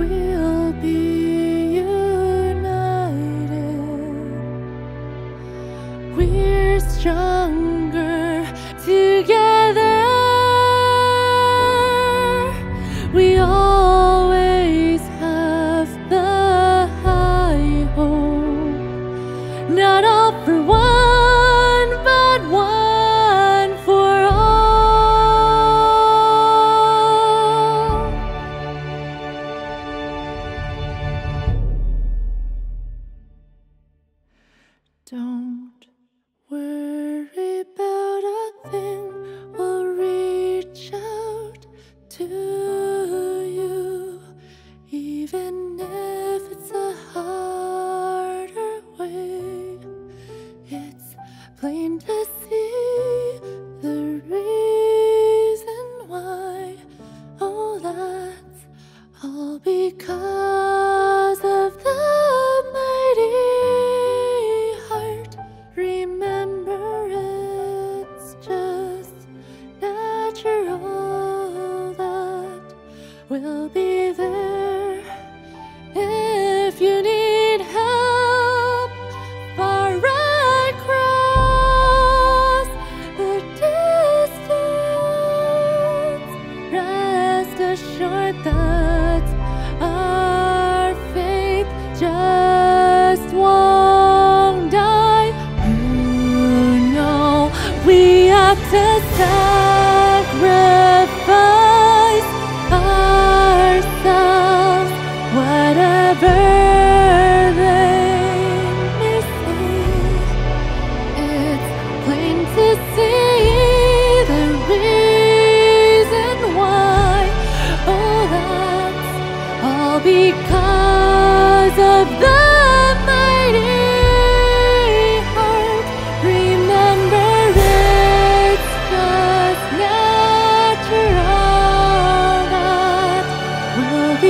We'll be united. We're strong. plain to see the reason why. Oh, that's all because of the mighty heart. Remember, it's just natural that will be there. up to sun.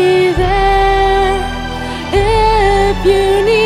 be there if you need